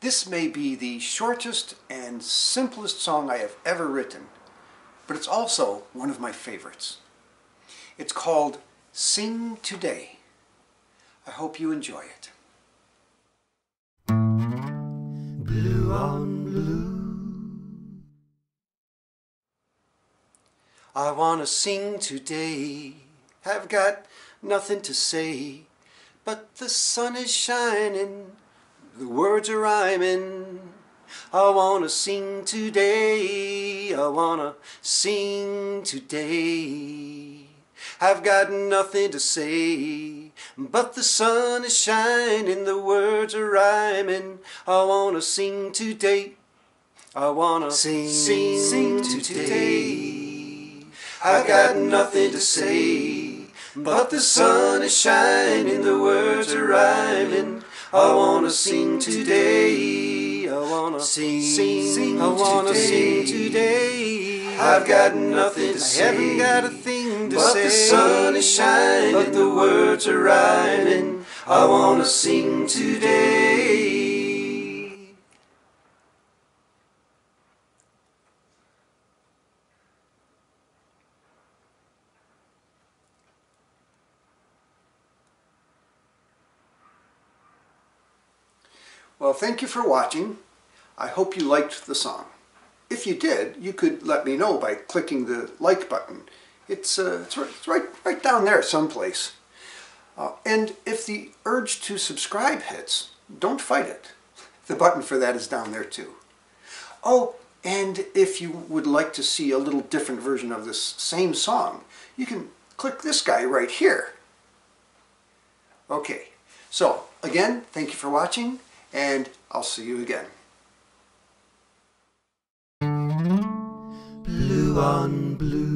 This may be the shortest and simplest song I have ever written, but it's also one of my favorites. It's called Sing Today. I hope you enjoy it. Blue on blue. I wanna sing today, I've got nothing to say, but the sun is shining, the words are rhyming. I wanna sing today, I wanna sing today. I've got nothing to say, but the sun is shining, the words are rhyming. I wanna sing today, I wanna sing, sing, sing today. I've got nothing to say, but the sun is shining, the words. I wanna sing today. I wanna sing, sing, I wanna today. sing today. I've got nothing to say. I haven't got a thing to but say. the sun is shining, But the words are rhyming. I wanna sing today. Well, thank you for watching. I hope you liked the song. If you did, you could let me know by clicking the like button. It's, uh, it's, right, right down there someplace. Uh, and if the urge to subscribe hits, don't fight it. The button for that is down there too. Oh, and if you would like to see a little different version of this same song, you can click this guy right here. Okay, so again, thank you for watching, and I'll see you again. Blue on blue.